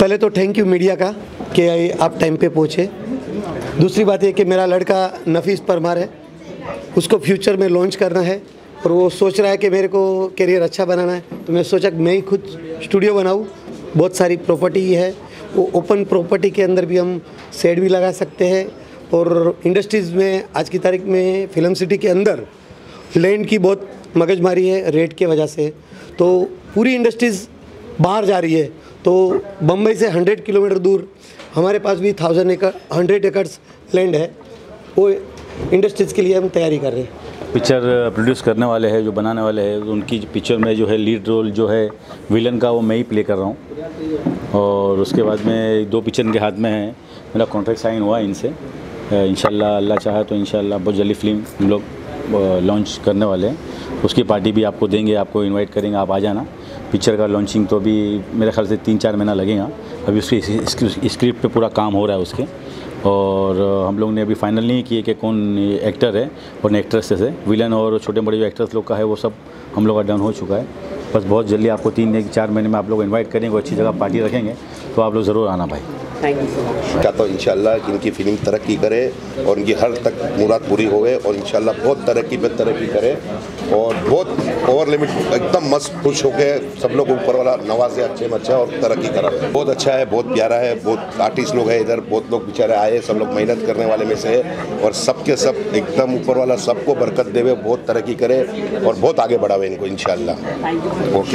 पहले तो thank you media का कि आप टाइम पे पहुँचे। दूसरी बात ये कि मेरा लड़का नफीस परमार है। उसको फ्यूचर में लॉन्च करना है और वो सोच रहा है कि मेरे को करियर अच्छा बनाना है। तो मैं सोचा कि मैं ही खुद स्टूडियो बनाऊँ। बहुत सारी प्रॉपर्टी है। वो ओपन प्रॉपर्टी के अंदर भी हम सेड भी लगा सकते हैं। और इंडस्ट्रीज़ में आज की तारीख में फ़िल्म सिटी के अंदर लैंड की बहुत मगजमारी है रेट के वजह से। तो पूरी इंडस्ट्रीज़ बाहर जा रही है। तो बम्बई से 100 किलोमीटर दूर हमारे पास भी थाउज़ेंड एकड़ हंड्रेड एकड़्स लैंड है। वो इंडस्ट्रीज़ के लिए हम तैयारी कर रहे हैं। पिक्चर प्रोड्यूस करने वाले हैं, जो बनाने वाले हैं, उनकी पिक्चर में जो है लीड रोल जो है विलन का वो मैं ही प्ले कर रहा हूँ। और उसके बाद में दो पिक्चर इनके हाथ में है। मेरा कॉन्ट्रैक्ट साइन हुआ है इनसे। इंशाल्लाह, अल्लाह चाहे तो इंशाल्लाह बहुत जल्दी फ़िल्म हम लोग लॉन्च करने वाले हैं। उसकी पार्टी भी आपको देंगे, आपको इन्वाइट करेंगे, आप आ जाना। पिक्चर का लॉन्चिंग तो अभी मेरे ख्याल से तीन चार महीना लगेगा। अभी उसकी स्क्रिप्ट पे पूरा काम हो रहा है उसके। और हम लोग ने अभी फाइनल नहीं किए कि कौन एक्टर है और एक्ट्रेसेस है विलन और छोटे बड़े जो एक्ट्रेस लोग का है वो सब हम लोग का डन हो चुका है। बस बहुत जल्दी आपको तीन एक चार महीने में आप लोग इन्वाइट करेंगे अच्छी जगह पार्टी रखेंगे। तो आप लोग ज़रूर आना भाई। थैंक यू सो चाहता हूँ इंशाल्लाह कि इनकी फ़िल्म तरक्की करे और इनकी हर तक मुराद पूरी होवे और इंशाल्लाह बहुत तरक्की पे तरक्की करे और बहुत ओवर लिमिट एकदम मस्त खुश होके सब लोग ऊपर वाला नवाजे अच्छे में अच्छा और तरक्की करा। बहुत अच्छा है, बहुत प्यारा है, बहुत आर्टिस्ट लोग हैं इधर, बहुत लोग बेचारे आए, सब लोग मेहनत करने वाले में से है और सबके सब एकदम ऊपर वाला सबको बरकत देवे, बहुत तरक्की करे और बहुत आगे बढ़ावे इनको थैंक ओके